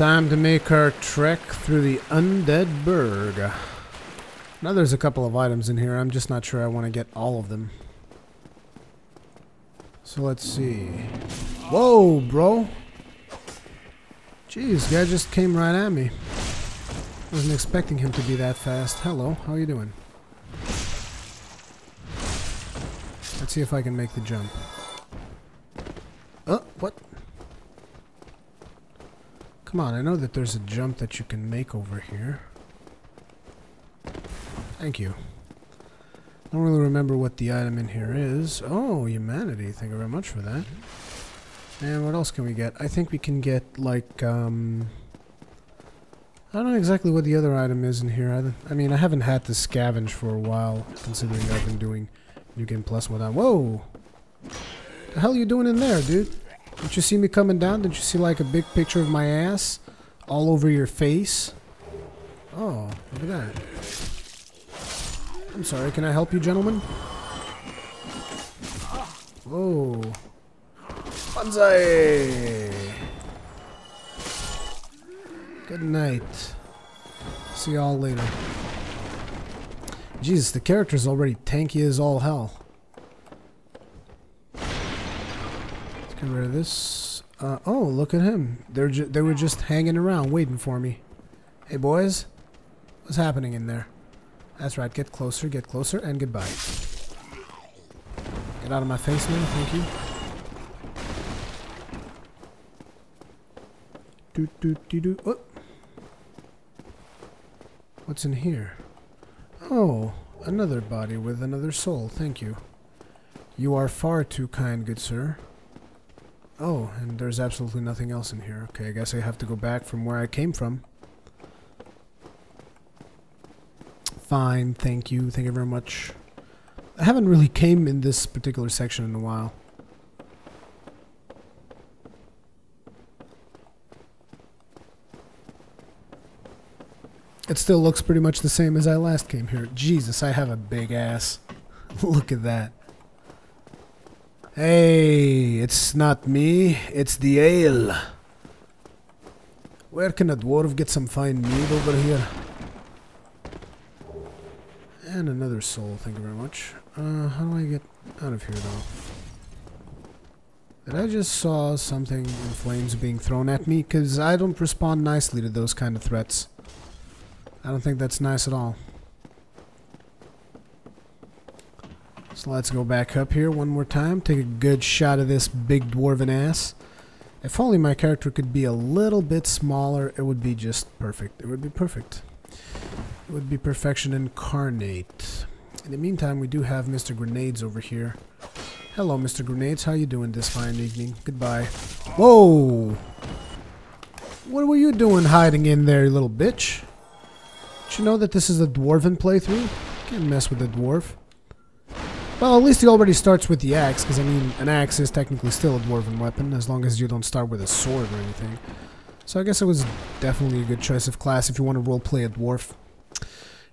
time to make our trek through the Undead Burg. Now there's a couple of items in here. I'm just not sure I want to get all of them. So let's see. Whoa, bro. Jeez, guy just came right at me. Wasn't expecting him to be that fast. Hello, how you doing? Let's see if I can make the jump. Oh, what? Come on, I know that there's a jump that you can make over here. Thank you. I don't really remember what the item in here is. Oh, humanity. Thank you very much for that. And what else can we get? I think we can get, like, um... I don't know exactly what the other item is in here. I, I mean, I haven't had to scavenge for a while, considering I've been doing New Game Plus without... Whoa! The hell are you doing in there, dude? Did you see me coming down? Did you see, like, a big picture of my ass all over your face? Oh, look at that. I'm sorry, can I help you, gentlemen? Whoa. Banzai! Good night. See y'all later. Jesus, the character's already tanky as all hell. Get rid of this. Uh, oh, look at him. They're they were just hanging around, waiting for me. Hey, boys. What's happening in there? That's right. Get closer, get closer, and goodbye. Get out of my face man. Thank you. Do do do do. Oh. What's in here? Oh, another body with another soul. Thank you. You are far too kind, good sir. Oh, and there's absolutely nothing else in here. Okay, I guess I have to go back from where I came from. Fine, thank you, thank you very much. I haven't really came in this particular section in a while. It still looks pretty much the same as I last came here. Jesus, I have a big ass. Look at that. Hey, it's not me, it's the ale. Where can a dwarf get some fine meat over here? And another soul, thank you very much. Uh, how do I get out of here, though? Did I just saw something in flames being thrown at me? Because I don't respond nicely to those kind of threats. I don't think that's nice at all. So let's go back up here one more time. Take a good shot of this big dwarven ass. If only my character could be a little bit smaller, it would be just perfect. It would be perfect. It would be perfection incarnate. In the meantime, we do have Mr. Grenades over here. Hello, Mr. Grenades. How you doing this fine evening? Goodbye. Whoa! What were you doing hiding in there, you little bitch? Did you know that this is a dwarven playthrough? Can't mess with a dwarf. Well, at least he already starts with the axe, because I mean, an axe is technically still a dwarven weapon, as long as you don't start with a sword or anything. So I guess it was definitely a good choice of class if you want to roleplay a dwarf.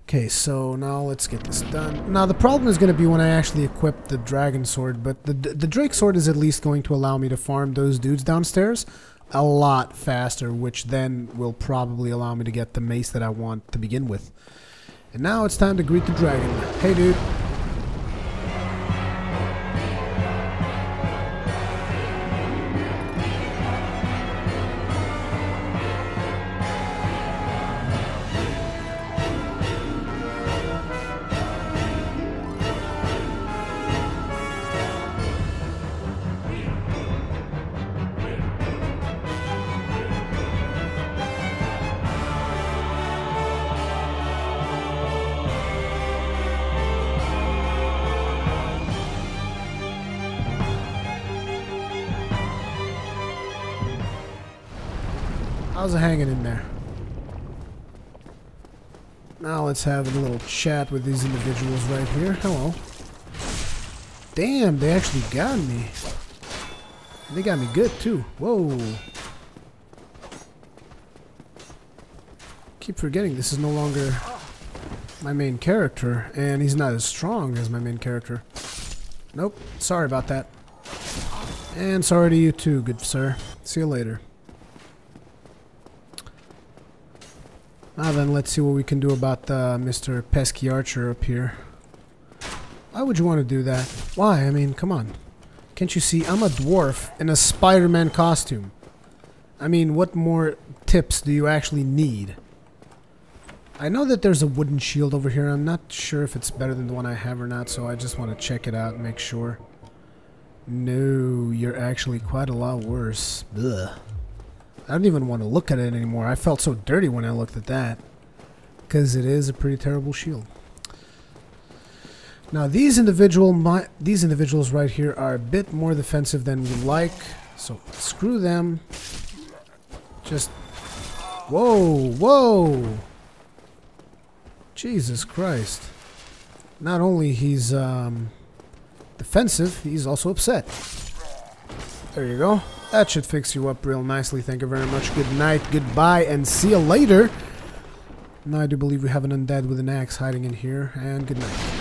Okay, so now let's get this done. Now the problem is going to be when I actually equip the dragon sword, but the, the drake sword is at least going to allow me to farm those dudes downstairs a lot faster, which then will probably allow me to get the mace that I want to begin with. And now it's time to greet the dragon. Hey dude. Let's have a little chat with these individuals right here. Hello. Damn, they actually got me. They got me good too. Whoa. Keep forgetting this is no longer my main character, and he's not as strong as my main character. Nope, sorry about that. And sorry to you too, good sir. See you later. Now then, let's see what we can do about uh, Mr. Pesky Archer up here. Why would you want to do that? Why? I mean, come on. Can't you see? I'm a dwarf in a Spider-Man costume. I mean, what more tips do you actually need? I know that there's a wooden shield over here. I'm not sure if it's better than the one I have or not, so I just want to check it out and make sure. No, you're actually quite a lot worse. Ugh. I don't even want to look at it anymore. I felt so dirty when I looked at that. Because it is a pretty terrible shield. Now these individual my, these individuals right here are a bit more defensive than we like. So screw them. Just Whoa, whoa. Jesus Christ. Not only he's um, defensive, he's also upset. There you go. That should fix you up real nicely. Thank you very much. Good night, goodbye, and see you later. Now I do believe we have an undead with an axe hiding in here. And good night.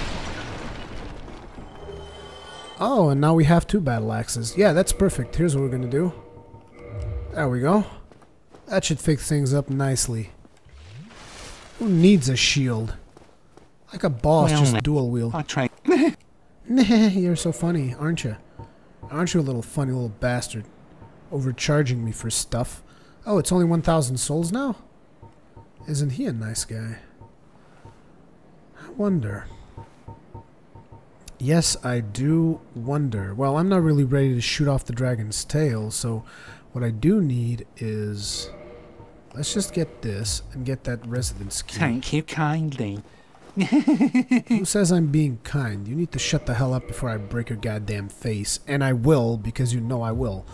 Oh, and now we have two battle axes. Yeah, that's perfect. Here's what we're going to do. There we go. That should fix things up nicely. Who needs a shield? Like a boss, well, just dual wield. I'll try. You're so funny, aren't you? Aren't you a little funny little bastard? Overcharging me for stuff. Oh, it's only 1,000 souls now? Isn't he a nice guy? I wonder. Yes, I do wonder. Well, I'm not really ready to shoot off the dragon's tail, so what I do need is... Let's just get this and get that residence key. Thank you kindly. Who says I'm being kind? You need to shut the hell up before I break your goddamn face. And I will, because you know I will.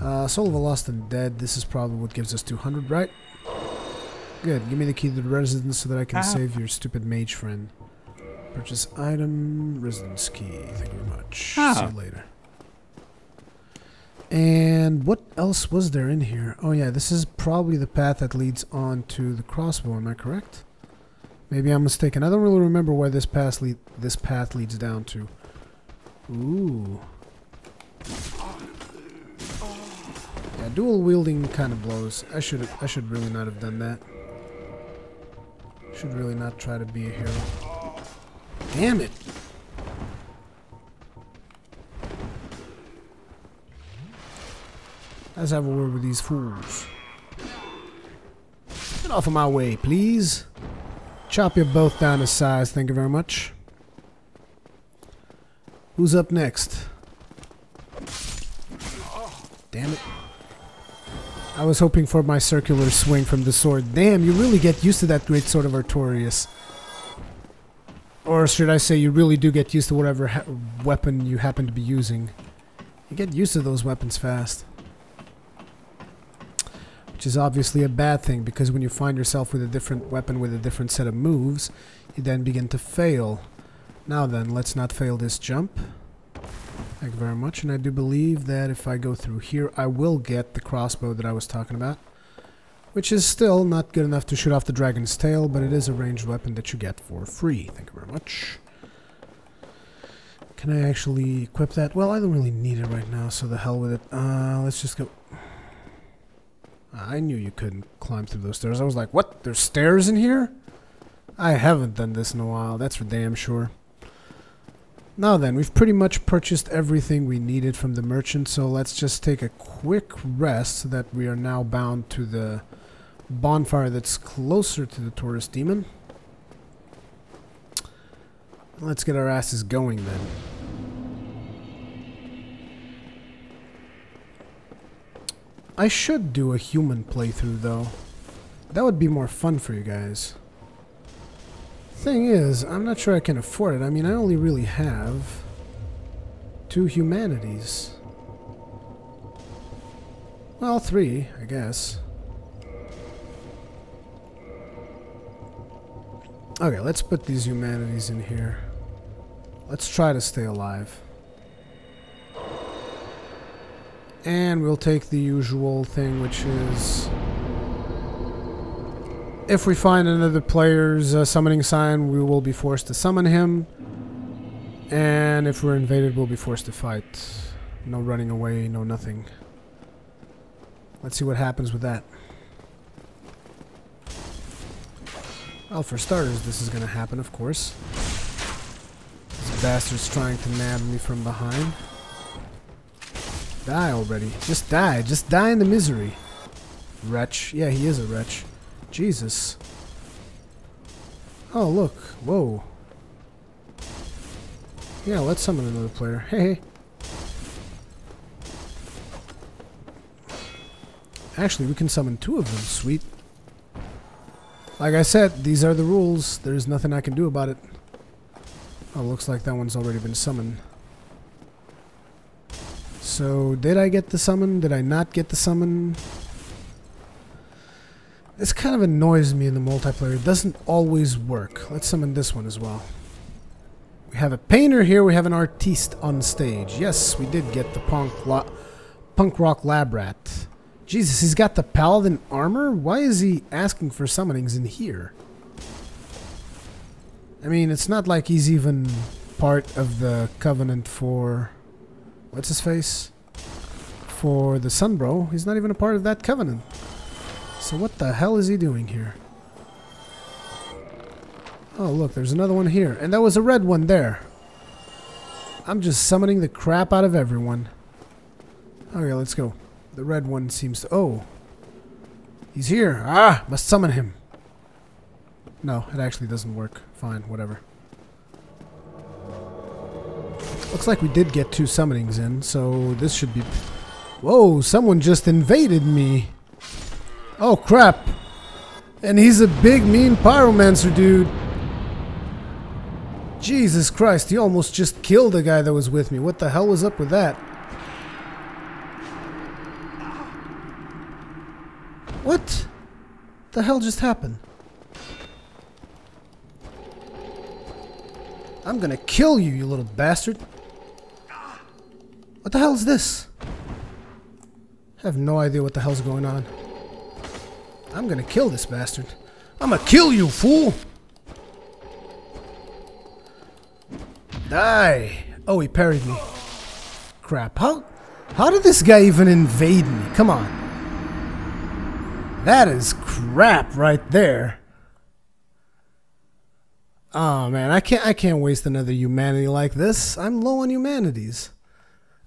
Uh, Soul of a Lost Undead. This is probably what gives us 200, right? Good. Give me the key to the residence so that I can uh save your stupid mage friend. Purchase item, residence key. Thank you very much. Oh. See you later. And what else was there in here? Oh yeah, this is probably the path that leads on to the crossbow. Am I correct? Maybe I'm mistaken. I don't really remember where this path lead this path leads down to. Ooh. Yeah, dual wielding kind of blows. I should I should really not have done that. Should really not try to be a hero. Damn it! Let's have a word with these fools. Get off of my way, please. Chop you both down to size, thank you very much. Who's up next? Damn it. I was hoping for my circular swing from the sword. Damn, you really get used to that great sword of Artorias. Or should I say you really do get used to whatever weapon you happen to be using. You get used to those weapons fast. Which is obviously a bad thing, because when you find yourself with a different weapon with a different set of moves, you then begin to fail. Now then, let's not fail this jump. Thank you very much. And I do believe that if I go through here, I will get the crossbow that I was talking about. Which is still not good enough to shoot off the dragon's tail, but it is a ranged weapon that you get for free. Thank you very much. Can I actually equip that? Well, I don't really need it right now, so the hell with it. Uh, let's just go... I knew you couldn't climb through those stairs. I was like, what? There's stairs in here? I haven't done this in a while, that's for damn sure. Now then, we've pretty much purchased everything we needed from the merchant, so let's just take a quick rest so that we are now bound to the bonfire that's closer to the Taurus demon. Let's get our asses going then. I should do a human playthrough though. That would be more fun for you guys. Thing is, I'm not sure I can afford it. I mean, I only really have two humanities. Well, three, I guess. Okay, let's put these humanities in here. Let's try to stay alive. And we'll take the usual thing, which is if we find another player's uh, summoning sign, we will be forced to summon him. And if we're invaded, we'll be forced to fight. No running away, no nothing. Let's see what happens with that. Well, for starters, this is going to happen, of course. This bastard's trying to nab me from behind. Die already. Just die. Just die in the misery. Wretch. Yeah, he is a wretch. Jesus. Oh, look. Whoa. Yeah, let's summon another player. Hey, hey. Actually, we can summon two of them. Sweet. Like I said, these are the rules. There's nothing I can do about it. Oh, looks like that one's already been summoned. So, did I get the summon? Did I not get the summon? This kind of annoys me in the multiplayer. It doesn't always work. Let's summon this one as well. We have a painter here. We have an artiste on stage. Yes, we did get the punk, punk rock lab rat. Jesus, he's got the paladin armor? Why is he asking for summonings in here? I mean, it's not like he's even part of the covenant for... What's his face? For the Sunbro. He's not even a part of that covenant. So what the hell is he doing here? Oh, look, there's another one here. And that was a red one there. I'm just summoning the crap out of everyone. Okay, let's go. The red one seems to... Oh. He's here. Ah! Must summon him. No, it actually doesn't work. Fine, whatever. Looks like we did get two summonings in, so this should be... Whoa, someone just invaded me. Oh, crap. And he's a big, mean pyromancer dude. Jesus Christ, he almost just killed the guy that was with me. What the hell was up with that? What the hell just happened? I'm gonna kill you, you little bastard. What the hell is this? I have no idea what the hell's going on. I'm gonna kill this bastard. I'm gonna kill you, fool! Die! Oh, he parried me. Crap. How, how did this guy even invade me? Come on. That is crap right there. Oh man, I can't I can't waste another humanity like this. I'm low on humanities.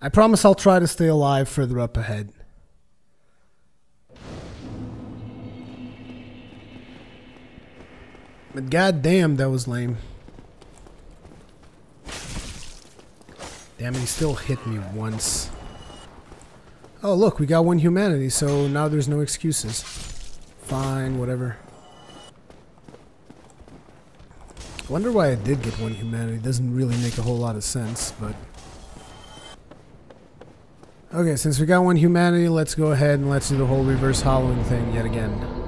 I promise I'll try to stay alive further up ahead. But goddamn, that was lame. Damn he still hit me once. Oh, look, we got one humanity, so now there's no excuses. Fine, whatever. Wonder why I did get one humanity. Doesn't really make a whole lot of sense, but... Okay, since we got one humanity, let's go ahead and let's do the whole reverse hollowing thing yet again.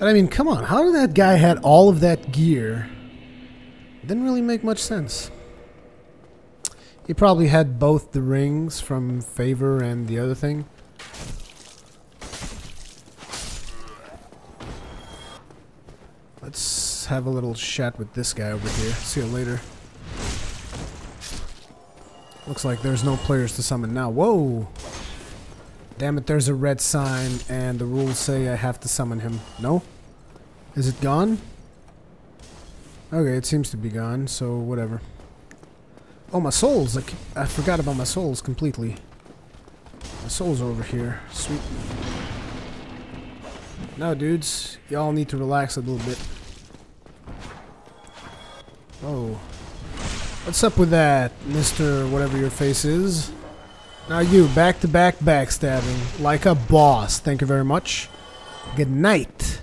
But I mean, come on, how did that guy had all of that gear? Didn't really make much sense. He probably had both the rings from Favor and the other thing. Let's have a little chat with this guy over here. See you later. Looks like there's no players to summon now. Whoa! Damn it, there's a red sign, and the rules say I have to summon him. No? Is it gone? Okay, it seems to be gone, so whatever. Oh, my souls! I, I forgot about my souls completely. My souls are over here. Sweet. Now, dudes, y'all need to relax a little bit. Oh. What's up with that, Mr. whatever your face is? Now you, back-to-back -back backstabbing. Like a boss. Thank you very much. Good night.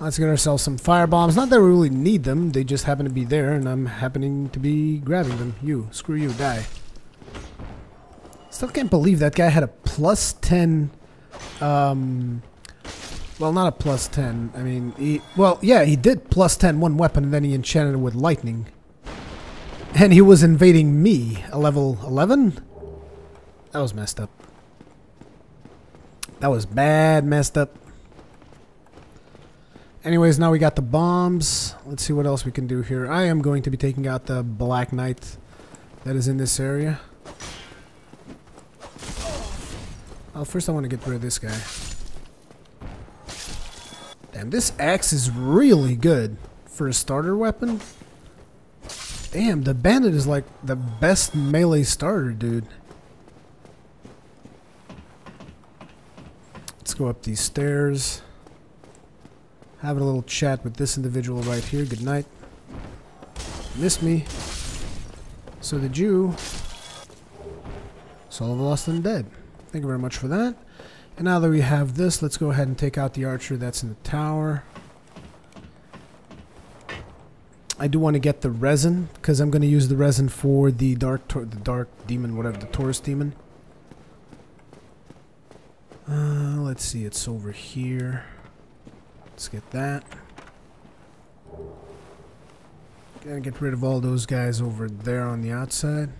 Let's get ourselves some fire bombs. Not that we really need them. They just happen to be there, and I'm happening to be grabbing them. You. Screw you. Die. Still can't believe that guy had a plus 10... Um... Well, not a plus 10. I mean, he... Well, yeah, he did plus 10 one weapon, and then he enchanted it with lightning. And he was invading me, a level 11? That was messed up. That was bad messed up. Anyways, now we got the bombs. Let's see what else we can do here. I am going to be taking out the Black Knight that is in this area. Well, first I want to get rid of this guy. Damn, this axe is really good for a starter weapon. Damn, the bandit is like the best melee starter, dude. Let's go up these stairs. Have a little chat with this individual right here. Good night. Miss me. So did you. Soul of Lost Undead. Thank you very much for that. And now that we have this, let's go ahead and take out the archer that's in the tower. I do want to get the resin because I'm going to use the resin for the dark the dark demon, whatever the Taurus demon. Uh, let's see, it's over here. Let's get that. Gotta get rid of all those guys over there on the outside.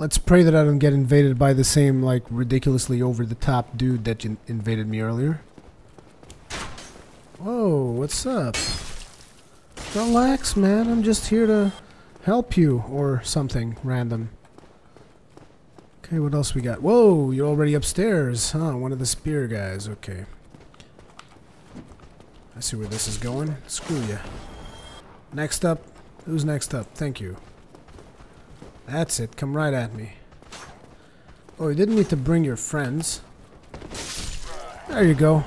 Let's pray that I don't get invaded by the same, like, ridiculously over-the-top dude that in invaded me earlier. Whoa, what's up? Relax, man. I'm just here to help you, or something random. Okay, what else we got? Whoa, you're already upstairs. Huh, one of the spear guys. Okay. I see where this is going. Screw you. Next up. Who's next up? Thank you. That's it. Come right at me. Oh, you didn't need to bring your friends. There you go.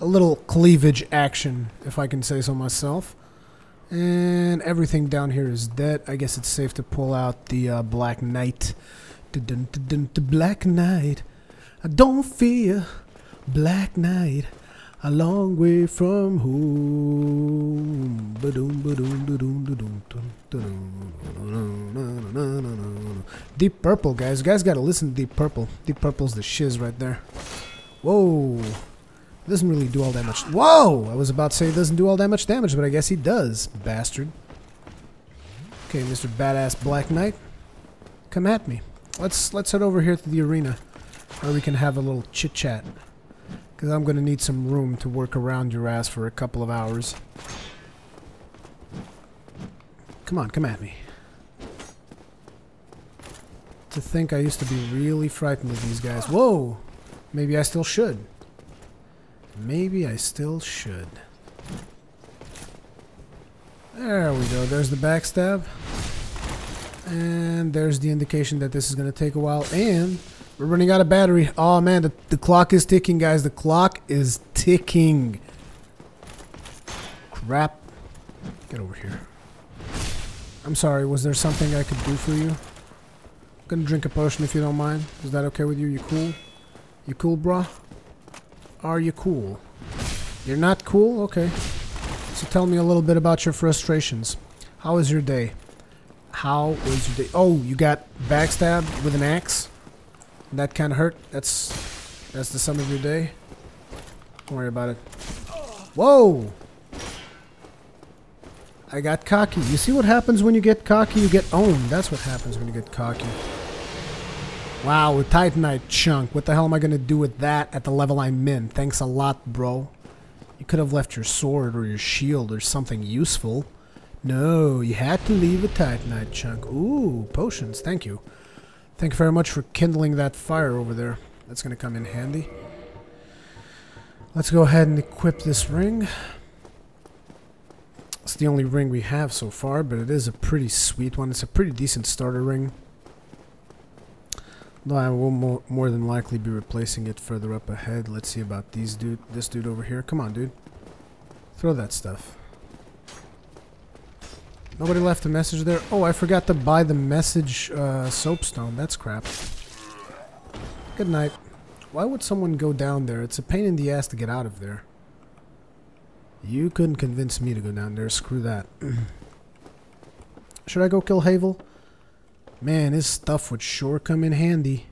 A little cleavage action, if I can say so myself. And everything down here is dead. I guess it's safe to pull out the uh, Black Knight. The Black Knight. I don't fear Black Knight. A long way from home. Deep Purple, guys. You guys gotta listen to Deep Purple. Deep Purple's the shiz right there. Whoa doesn't really do all that much. Whoa! I was about to say it doesn't do all that much damage, but I guess he does, bastard. Okay, Mr. Badass Black Knight, come at me. Let's let's head over here to the arena, where we can have a little chit chat. Because I'm gonna need some room to work around your ass for a couple of hours. Come on, come at me. To think I used to be really frightened of these guys. Whoa! Maybe I still should. Maybe I still should. There we go. There's the backstab. And there's the indication that this is going to take a while. And we're running out of battery. Oh, man. The, the clock is ticking, guys. The clock is ticking. Crap. Get over here. I'm sorry. Was there something I could do for you? I'm to drink a potion if you don't mind. Is that okay with you? You cool? You cool, brah? are you cool? You're not cool? Okay. So tell me a little bit about your frustrations. How was your day? How was your day? Oh, you got backstabbed with an axe? That kind of hurt? That's that's the sum of your day? Don't worry about it. Whoa! I got cocky. You see what happens when you get cocky? You get owned. That's what happens when you get cocky. Wow, a Titanite chunk. What the hell am I going to do with that at the level I'm in? Thanks a lot, bro. You could have left your sword or your shield or something useful. No, you had to leave a Titanite chunk. Ooh, potions. Thank you. Thank you very much for kindling that fire over there. That's going to come in handy. Let's go ahead and equip this ring. It's the only ring we have so far, but it is a pretty sweet one. It's a pretty decent starter ring. Though I will mo more than likely be replacing it further up ahead. Let's see about these dude. This dude over here. Come on, dude. Throw that stuff. Nobody left a message there. Oh, I forgot to buy the message uh, soapstone. That's crap. Good night. Why would someone go down there? It's a pain in the ass to get out of there. You couldn't convince me to go down there. Screw that. Should I go kill Havel? Man, his stuff would sure come in handy.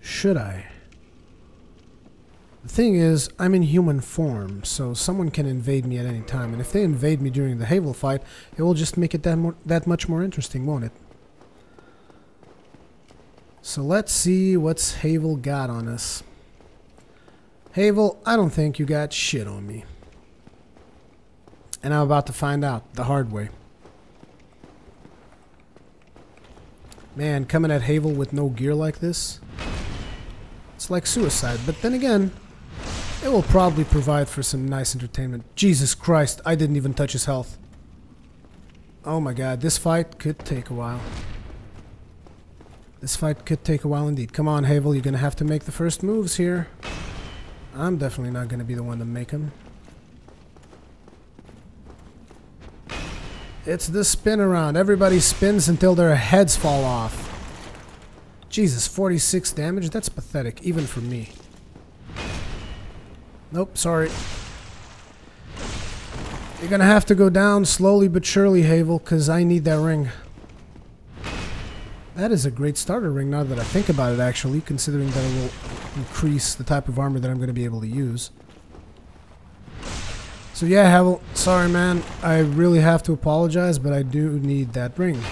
Should I? The thing is, I'm in human form, so someone can invade me at any time, and if they invade me during the Havel fight, it will just make it that, more, that much more interesting, won't it? So let's see what's Havel got on us. Havel, I don't think you got shit on me. And I'm about to find out the hard way. Man, coming at Havel with no gear like this, it's like suicide. But then again, It will probably provide for some nice entertainment. Jesus Christ, I didn't even touch his health. Oh my god, this fight could take a while. This fight could take a while indeed. Come on, Havel, you're gonna have to make the first moves here. I'm definitely not gonna be the one to make them. It's the spin around. Everybody spins until their heads fall off. Jesus, 46 damage? That's pathetic, even for me. Nope, sorry. You're gonna have to go down slowly but surely, Havel, because I need that ring. That is a great starter ring now that I think about it, actually, considering that it will increase the type of armor that I'm going to be able to use. So yeah, Havel, sorry man, I really have to apologize, but I do need that ring.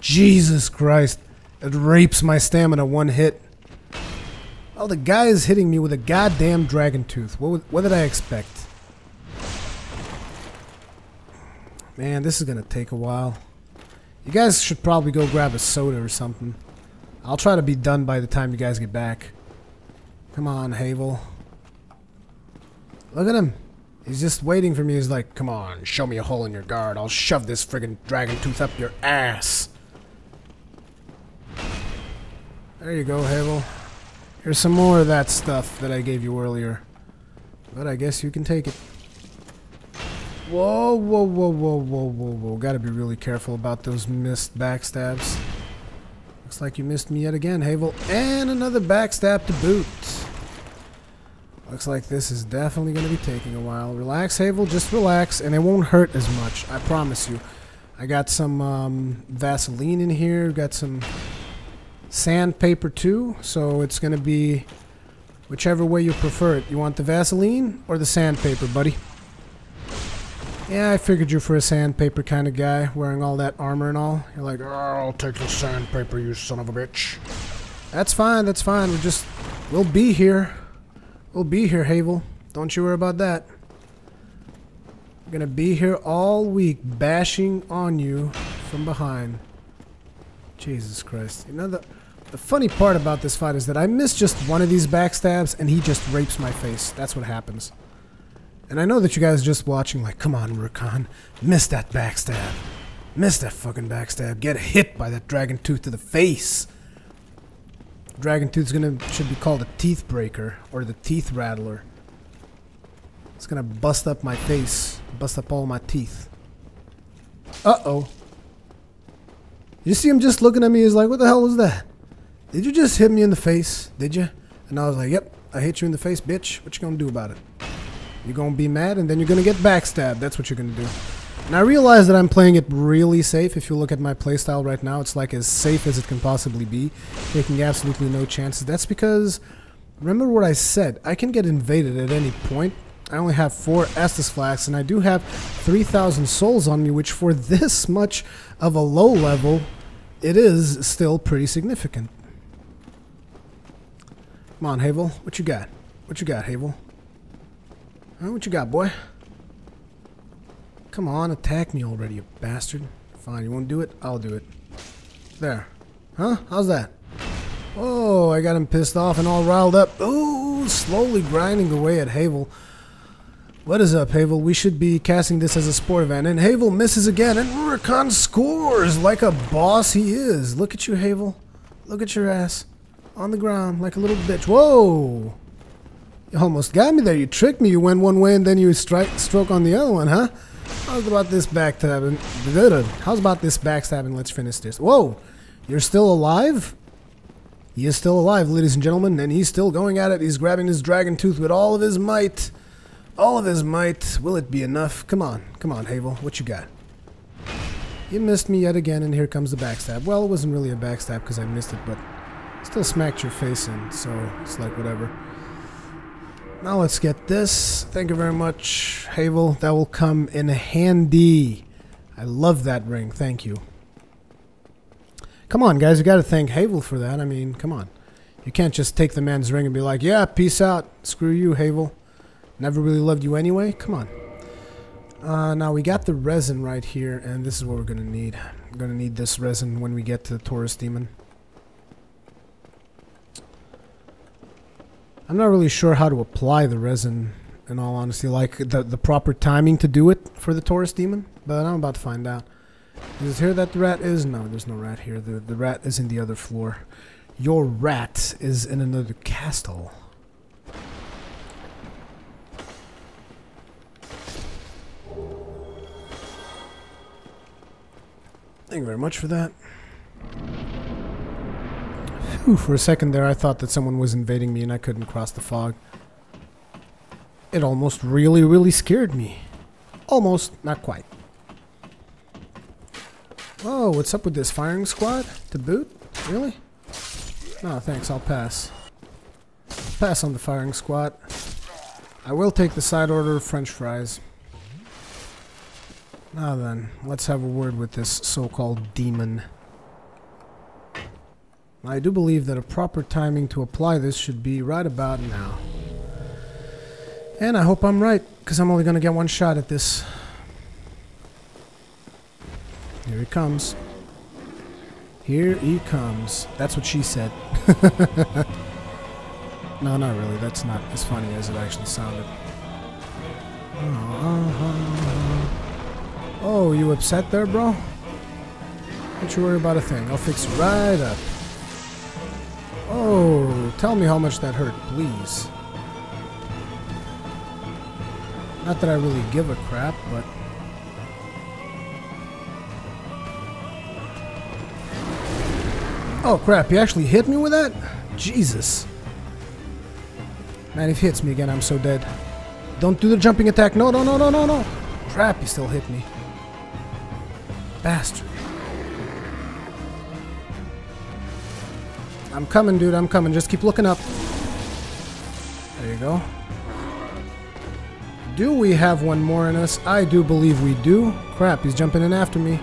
Jesus Christ, it rapes my stamina one hit. Oh, the guy is hitting me with a goddamn dragon tooth. What, what did I expect? Man, this is gonna take a while. You guys should probably go grab a soda or something. I'll try to be done by the time you guys get back. Come on, Havel. Look at him. He's just waiting for me. He's like, come on, show me a hole in your guard. I'll shove this friggin' dragon tooth up your ass. There you go, Havel. Here's some more of that stuff that I gave you earlier. But I guess you can take it. Whoa, whoa, whoa, whoa, whoa, whoa, whoa. Gotta be really careful about those missed backstabs. Looks like you missed me yet again, Havel. And another backstab to boot. Looks like this is definitely going to be taking a while. Relax, Havel. Just relax, and it won't hurt as much. I promise you. I got some um, Vaseline in here. Got some sandpaper too. So it's going to be whichever way you prefer it. You want the Vaseline or the sandpaper, buddy? Yeah, I figured you for a sandpaper kind of guy, wearing all that armor and all. You're like, oh, I'll take the sandpaper, you son of a bitch. That's fine, that's fine. We'll just, we'll be here. We'll be here, Havel. Don't you worry about that. We're gonna be here all week, bashing on you from behind. Jesus Christ. You know, the, funny part about this fight is that I miss just one of these backstabs, and he just rapes my face. That's what happens. And I know that you guys are just watching like, come on, Rakan, miss that backstab. Miss that fucking backstab. Get hit by that dragon tooth to the face. Dragon tooth's gonna should be called a teeth breaker or the teeth rattler. It's gonna bust up my face, bust up all my teeth. Uh oh. You see him just looking at me. He's like, "What the hell was that? Did you just hit me in the face? Did you?" And I was like, "Yep, I hit you in the face, bitch. What you gonna do about it?" You're gonna be mad and then you're gonna get backstabbed. That's what you're gonna do. And I realize that I'm playing it really safe. If you look at my playstyle right now, it's like as safe as it can possibly be, taking absolutely no chances. That's because, remember what I said, I can get invaded at any point. I only have 4 Estus Flasks, and I do have 3,000 souls on me, which for this much of a low level, it is still pretty significant. Come on, Havel. What you got? What you got, Havel? Huh, what you got, boy? Come on, attack me already, you bastard. Fine, you won't do it? I'll do it. There. Huh? How's that? Oh, I got him pissed off and all riled up. Oh, slowly grinding away at Havel. What is up, Havel? We should be casting this as a sport event. And Havel misses again, and Rakan scores like a boss he is. Look at you, Havel. Look at your ass. On the ground, like a little bitch. Whoa! You almost got me there. You tricked me. You went one way and then you strike stroke on the other one, huh? How's about this backstabbing? How's about this backstabbing? Let's finish this. Whoa! You're still alive? He is still alive, ladies and gentlemen, and he's still going at it. He's grabbing his dragon tooth with all of his might. All of his might. Will it be enough? Come on. Come on, Havel. What you got? You missed me yet again, and here comes the backstab. Well, it wasn't really a backstab because I missed it, but still smacked your face in, so it's like whatever. Now let's get this. Thank you very much, Havel. That will come in handy. I love that ring. Thank you. Come on, guys. You got to thank Havel for that. I mean, come on. You can't just take the man's ring and be like, yeah, peace out. Screw you, Havel. Never really loved you anyway. Come on. Uh, now we got the resin right here, and this is what we're going to need. We're going to need this resin when we get to the Taurus Demon. I'm not really sure how to apply the resin, in all honesty, like the, the proper timing to do it for the Taurus demon, but I'm about to find out. Is it here that the rat is? No, there's no rat here. The, the rat is in the other floor. Your rat is in another castle. Thank you very much for that. Whew, for a second there, I thought that someone was invading me and I couldn't cross the fog. It almost really, really scared me. Almost, not quite. Oh, what's up with this firing squad? To boot? Really? No, thanks, I'll pass. Pass on the firing squad. I will take the side order of french fries. Now then, let's have a word with this so-called demon. I do believe that a proper timing to apply this should be right about now. And I hope I'm right, because I'm only going to get one shot at this. Here he comes. Here he comes. That's what she said. no, not really. That's not as funny as it actually sounded. Uh. Oh, you upset there, bro? Don't you worry about a thing. I'll fix it right up. Tell me how much that hurt, please. Not that I really give a crap, but... Oh crap, he actually hit me with that? Jesus. Man, if he hits me again, I'm so dead. Don't do the jumping attack. No, no, no, no, no, no. Crap, he still hit me. Bastard. I'm coming, dude. I'm coming. Just keep looking up. There you go. Do we have one more in us? I do believe we do. Crap, he's jumping in after me.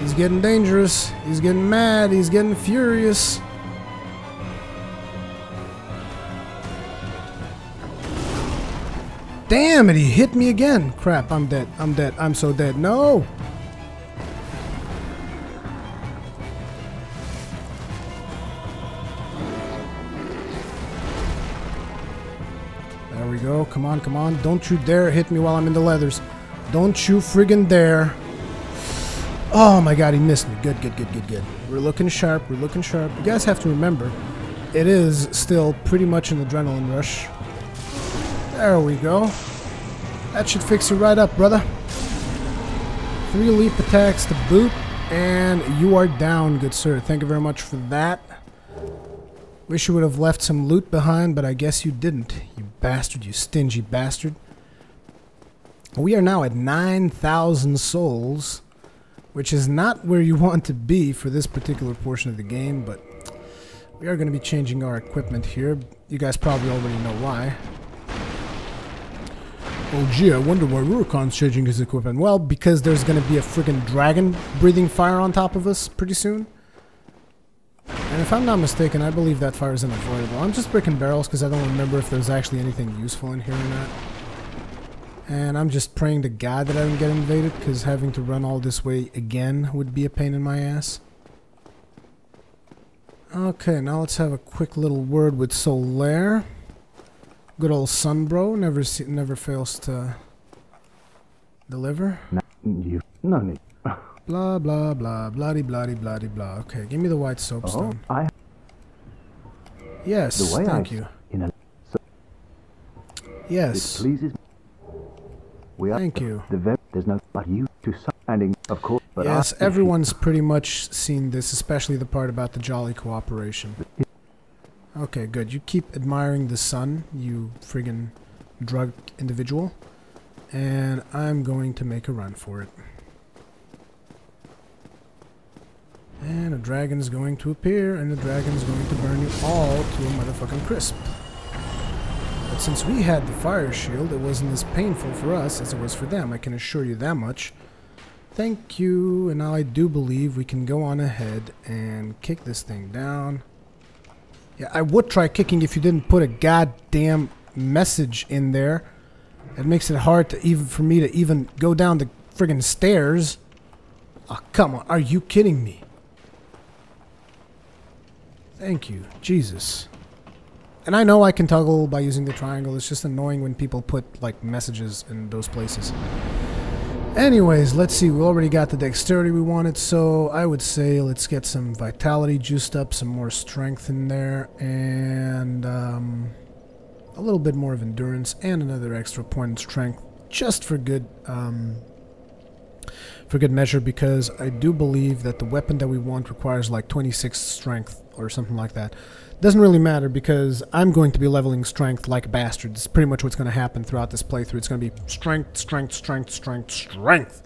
He's getting dangerous. He's getting mad. He's getting furious. Damn it, he hit me again. Crap, I'm dead. I'm dead. I'm so dead. No! Come on. Don't you dare hit me while I'm in the leathers. Don't you friggin' dare. Oh my god, he missed me. Good, good, good, good, good. We're looking sharp. We're looking sharp. You guys have to remember, it is still pretty much an adrenaline rush. There we go. That should fix you right up, brother. Three leap attacks to boot, and you are down, good sir. Thank you very much for that. Wish you would have left some loot behind, but I guess you didn't. Bastard, you stingy bastard. We are now at 9,000 souls, which is not where you want to be for this particular portion of the game, but we are going to be changing our equipment here. You guys probably already know why. Oh gee, I wonder why Rurikhan's changing his equipment. Well, because there's going to be a friggin' dragon breathing fire on top of us pretty soon. And if I'm not mistaken, I believe that fire is unavoidable. I'm just breaking barrels because I don't remember if there's actually anything useful in here or not. And I'm just praying to God that I don't get invaded because having to run all this way again would be a pain in my ass. Okay, now let's have a quick little word with Solaire. Good old Sunbro never see, never fails to deliver. You, no need. Blah blah blah bloody bloody bloody blah. Okay, give me the white soapstone. Oh, I. Yes, The way thank I, you. In a, so Yes, It pleases. me. We are thank you. the very. There's no but you to some ending, of course. But yes, I, everyone's pretty much seen this, especially the part about the jolly cooperation. Okay, good. You keep admiring the sun, you friggin' drug individual. And I'm going to make a run for it. And a dragon's going to appear, and the dragon's going to burn you all to a motherfucking crisp. But since we had the fire shield, it wasn't as painful for us as it was for them, I can assure you that much. Thank you, and now I do believe we can go on ahead and kick this thing down. Yeah, I would try kicking if you didn't put a goddamn message in there. It makes it hard to even for me to even go down the friggin' stairs. Oh, come on. Are you kidding me? Thank you. Jesus. And I know I can toggle by using the triangle. It's just annoying when people put like messages in those places. Anyways, let's see. We already got the dexterity we wanted, so I would say let's get some vitality juiced up, some more strength in there, and um, a little bit more of endurance, and another extra point in strength, just for good, um, for good measure, because I do believe that the weapon that we want requires like 26 strength or something like that. Doesn't really matter because I'm going to be leveling strength like a bastard. It's pretty much what's going to happen throughout this playthrough. It's going to be strength, strength, strength, strength, strength.